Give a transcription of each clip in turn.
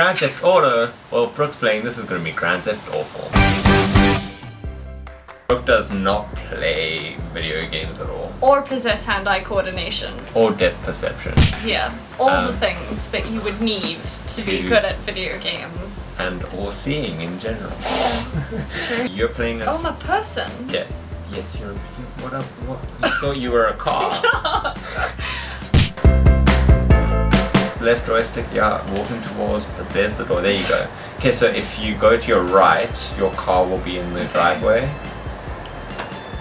Grand Theft Auto, well if Brooke's playing, this is going to be Grand Theft Awful. Brooke does not play video games at all. Or possess hand-eye coordination. Or depth perception. Yeah, all the Um, things that you would need to be good at video games. And or seeing in general. That's true. You're playing as... Oh, I'm a person. Yeah. Yes, you're... You, what up? What? You thought you were a car. Left joystick, yeah, walking towards, but there's the door. There you go. Okay, so if you go to your right, your car will be in the driveway.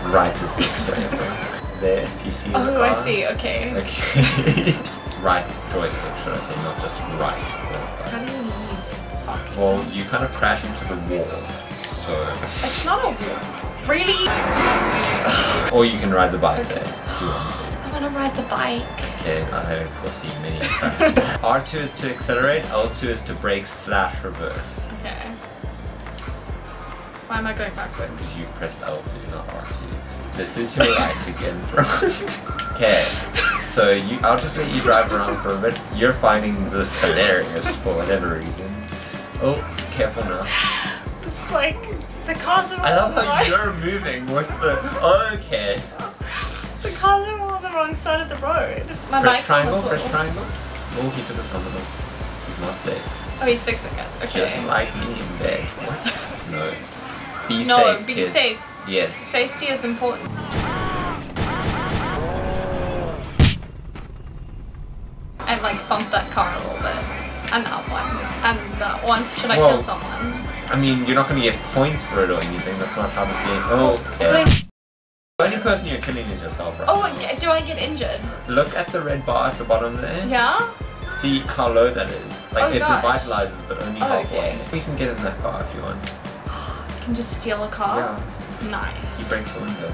Right is this way. There, do you see the Oh, car? I see. Okay. Okay. right joystick, should I say, not just right. Uh, How do you leave? Well, you kind of crash into the wall, so... It's not a wall. Really? Or you can ride the bike there, if you want to. I want to ride the bike. Okay, I have foresee many. R2 is to accelerate, L2 is to brake slash reverse. Okay. Why am I going backwards? You pressed L2, not R2. This is your right again, bro. okay, so you, I'll just let you drive around for a bit. You're finding this hilarious for whatever reason. Oh, careful now. It's like the cars are all I love how you're moving with the. Okay. Wrong side of the road. My Press bike's triangle, on the press floor. triangle. Oh, he took his helmet off. He's not safe. Oh, he's fixing it. Okay. Just like me in bed. No. Be No, safe. be kids. safe. Yes. Safety is important. And like bump that car a little bit. And that one. And that one. Should I kill someone? I mean, you're not going to get points for it or anything. That's not how this game. Oh, okay. The only person you're killing is yourself, right? oh, now. do I get injured? Look at the red bar at the bottom there. Yeah? See how low that is. Like Oh, it gosh. revitalizes, but only Oh, halfway. okay. We can get in that car if you want. I can just steal a car? Yeah. He Nice. breaks the window.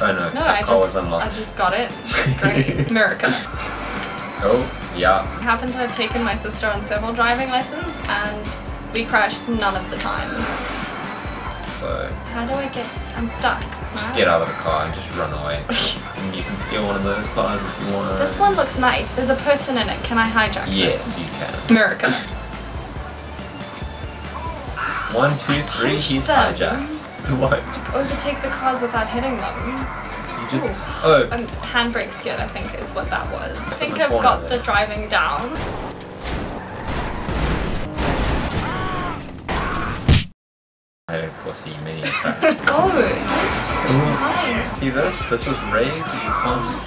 Oh no, No, that I car just, was unlocked. I just got it. It's great. America. Oh, yeah. I happen to have taken my sister on several driving lessons and we crashed none of the times. So How do I get... I'm stuck. Just get out of the car and just run away. and you can steal one of those cars if you want. This one looks nice. There's a person in it. Can I hijack it? Yes, you can. America. One, two, three. Punch He's them. hijacked. What? Overtake the cars without hitting them. You just. Ooh. Oh, Um, handbrake skid, I think, is what that was. I think I've got the driving down. I foresee many. Go! Fine. See this? This was raised. You can't just.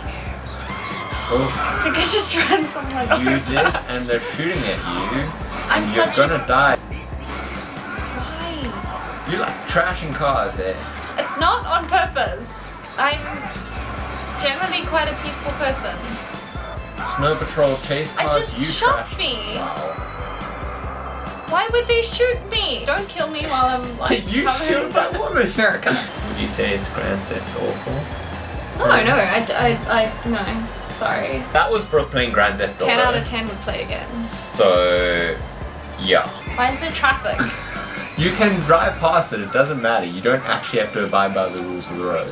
Oh, I think I just ran someone you did, and they're shooting at you. I'm and you're gonna die. Why? You like trashing cars, eh? It's not on purpose. I'm generally quite a peaceful person. Snow Patrol chase I cars. just you shot me. Wow. Why would they shoot me? Don't kill me while I'm like. you covered shoot in- that woman. America. Would you say it's Grand Theft Awful? No, no, I, I, I, no. Sorry. That was Brooke playing Grand Theft Auto. 10 out of 10 would play again. So, yeah. Why is there traffic? You can drive past it, it doesn't matter. You don't actually have to abide by the rules of the road.